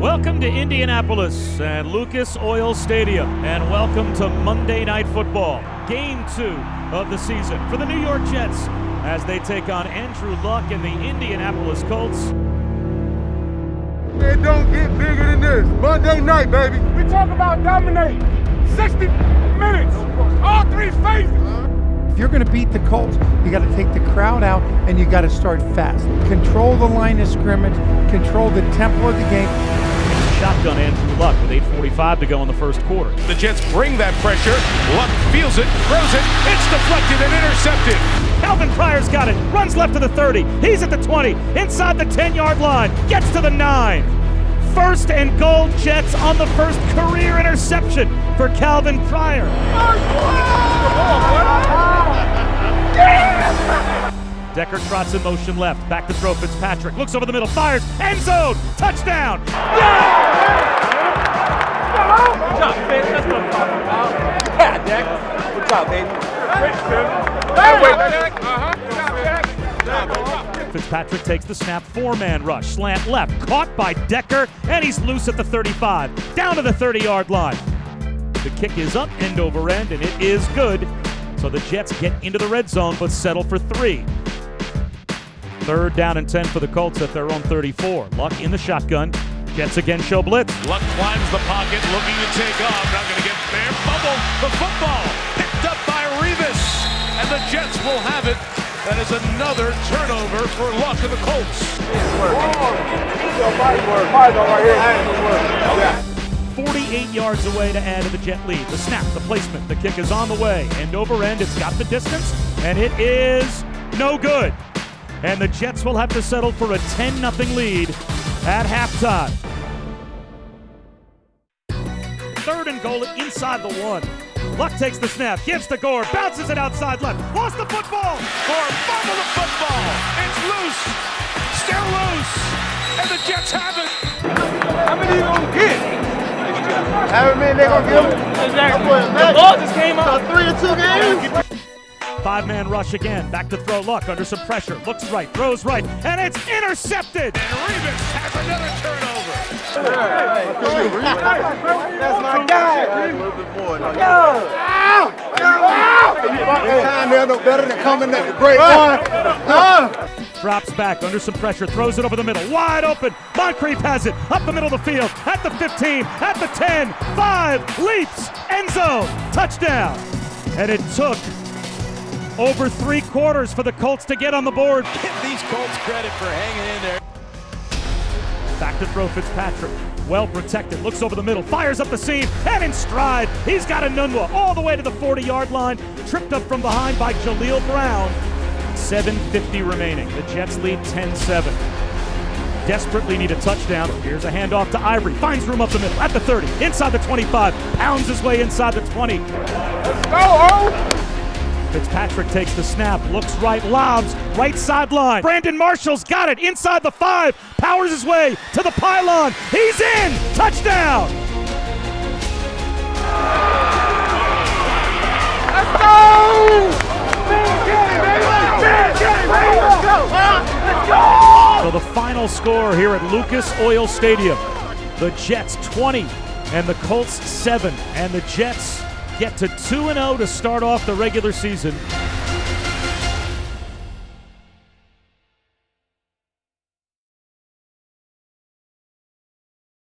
Welcome to Indianapolis and Lucas Oil Stadium, and welcome to Monday Night Football, game two of the season for the New York Jets as they take on Andrew Luck and the Indianapolis Colts. It don't get bigger than this. Monday night, baby. We talk about dominate. 60 minutes, all three phases. If you're going to beat the Colts, you got to take the crowd out and you got to start fast. Control the line of scrimmage, control the tempo of the game. Shotgun Andrew Luck with 8.45 to go in the first quarter. The Jets bring that pressure. Luck feels it, throws it. It's deflected and intercepted. Calvin Pryor's got it, runs left to the 30. He's at the 20, inside the 10 yard line, gets to the 9 first and goal Jets on the first career interception for Calvin Pryor. Decker trots in motion left. Back to throw Fitzpatrick. Looks over the middle. Fires. End zone. Touchdown. Yeah! That's what I'm talking about. Yeah. Fitzpatrick takes the snap, four man rush, slant left, caught by Decker, and he's loose at the 35, down to the 30 yard line. The kick is up, end over end, and it is good. So the Jets get into the red zone but settle for three. Third down and 10 for the Colts at their own 34. Luck in the shotgun. Jets again show blitz. Luck climbs the pocket, looking to take off. Not going to get there. Fumble. The football picked up by Revis. And the Jets will have it. That is another turnover for Luck and the Colts. 48 yards away to add to the Jet lead. The snap, the placement, the kick is on the way. End over end, it's got the distance, and it is no good. And the Jets will have to settle for a 10 0 lead at halftime. Third and goal inside the one. Luck takes the snap, gives to Gore, bounces it outside left, lost the football. Gore fumble the football. It's loose, still loose, and the Jets have it. How many you gonna get? How many they gonna give? Exactly. The ball just came out. Three or two games? Five man rush again. Back to throw. Luck under some pressure. Looks right. Throws right. And it's intercepted. And Revis has another turnover. That's my guy. A little bit more. No, Ow! Ow! Time there no better than coming at the great one. Drops back under some pressure. Throws it over the middle. Wide open. Moncrief has it. Up the middle of the field. At the 15. At the 10. 5. Leaps. End zone. Touchdown. And it took over three quarters for the Colts to get on the board. Give these Colts credit for hanging in there. To throw Fitzpatrick. Well protected. Looks over the middle. Fires up the seam. And in stride. He's got Enunwa all the way to the 40 yard line. Tripped up from behind by Jalil Brown. 7.50 remaining. The Jets lead 10 7. Desperately need a touchdown. Here's a handoff to Ivory. Finds room up the middle at the 30. Inside the 25. Pounds his way inside the 20. Let's go! Fitzpatrick takes the snap, looks right, lobs, right sideline. Brandon Marshall's got it inside the five, powers his way to the pylon. He's in! Touchdown! Let's go! Let's go! Let's go! So the final score here at Lucas Oil Stadium the Jets 20 and the Colts 7. And the Jets get to 2 0 to start off the regular season.